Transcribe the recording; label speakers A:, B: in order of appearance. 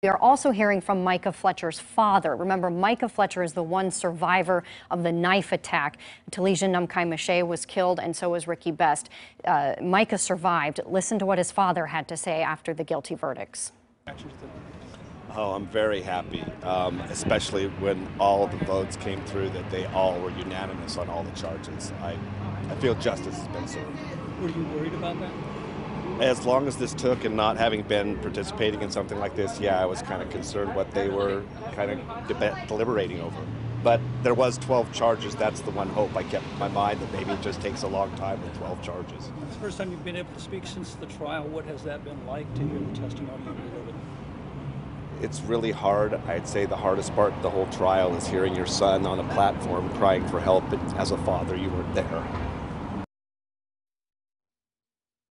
A: We are also hearing from Micah Fletcher's father. Remember, Micah Fletcher is the one survivor of the knife attack. Taliesin Namkai-Meche was killed, and so was Ricky Best. Uh, Micah survived. Listen to what his father had to say after the guilty verdicts.
B: Oh, I'm very happy, um, especially when all the votes came through that they all were unanimous on all the charges. I, I feel justice has been served.
C: Were you worried about that?
B: As long as this took and not having been participating in something like this, yeah, I was kind of concerned what they were kind of deliberating over. But there was 12 charges. That's the one hope I kept in my mind that maybe it just takes a long time with 12 charges.
C: It's the first time you've been able to speak since the trial. What has that been like to hear the testimony?
B: It's really hard. I'd say the hardest part of the whole trial is hearing your son on a platform crying for help, and as a father, you weren't there.